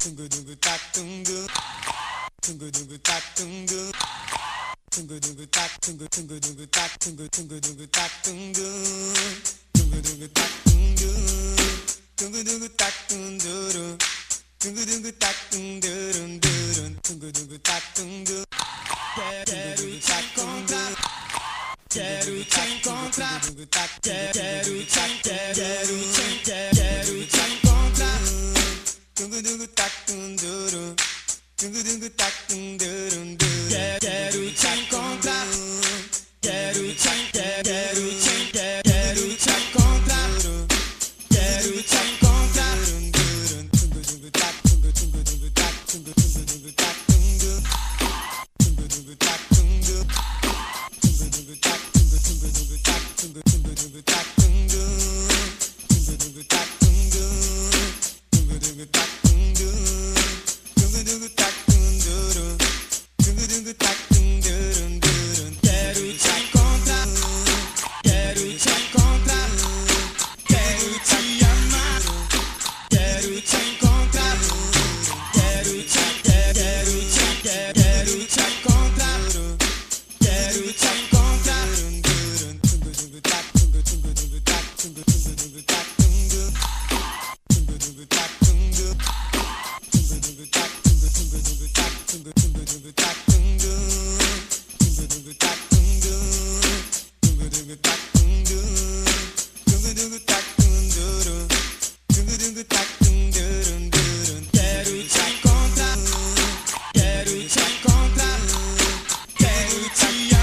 Tungu dungu tak tungu. Tungu dungu tak tungu. Tungu dungu tak tungu tungu dungu tak tungu tungu dungu tak tungu. Tungu dungu tak tungu. Tungu dungu tak tunduru. Tungu dungu tak. Tungu dungu tungu. Quero te encontrar. Quero te encontrar. Quero te quero te quero 둥구둥구 딱둥두둥두. 게루창 콩타 게루창 게루창 게루창 콩타 게루창 콩타 둥구둥구 딱 둥구둥구둥구 딱 둥구둥구둥구 딱 둥구 둥구둥구 딱 둥구 둥구둥구 딱 둥구둥구둥구 딱 둥구둥구둥구 딱 둥구 둥구둥구 딱 see